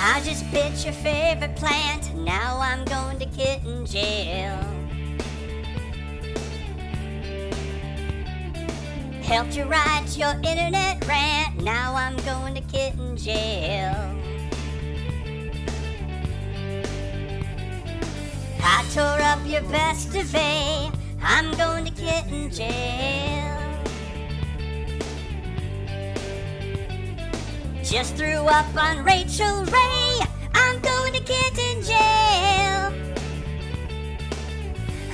I just bit your favorite plant. Now I'm going to kitten jail. Helped you write your internet rant. Now I'm going to kitten jail. I tore up your best of. I'm going to kitten jail. Just threw up on Rachel Ray. I'm going to kitten jail.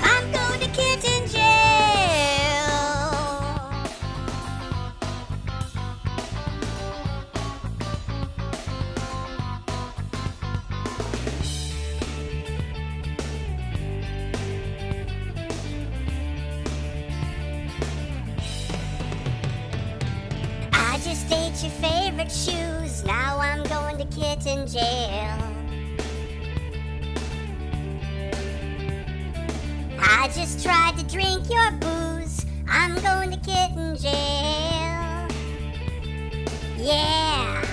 I'm going to kitten jail. I just ate your I'm to jail. I just tried to drink your booze. I'm going to kitten jail. Yeah.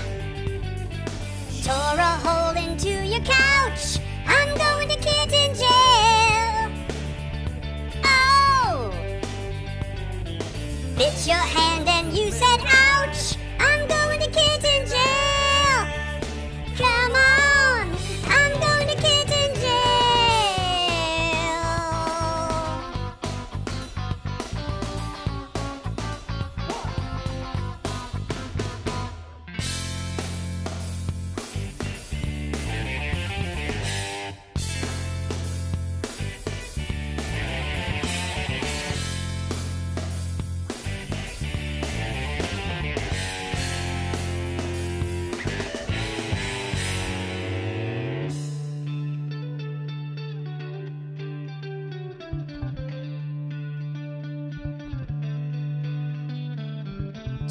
Tore a hole into your couch. I'm going to kitten jail. Oh. Bit your hand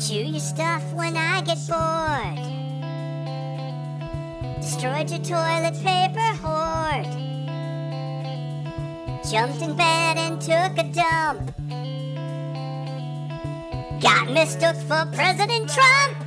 Chew your stuff when I get bored. Destroyed your toilet paper hoard. Jumped in bed and took a dump. Got mistook for President Trump.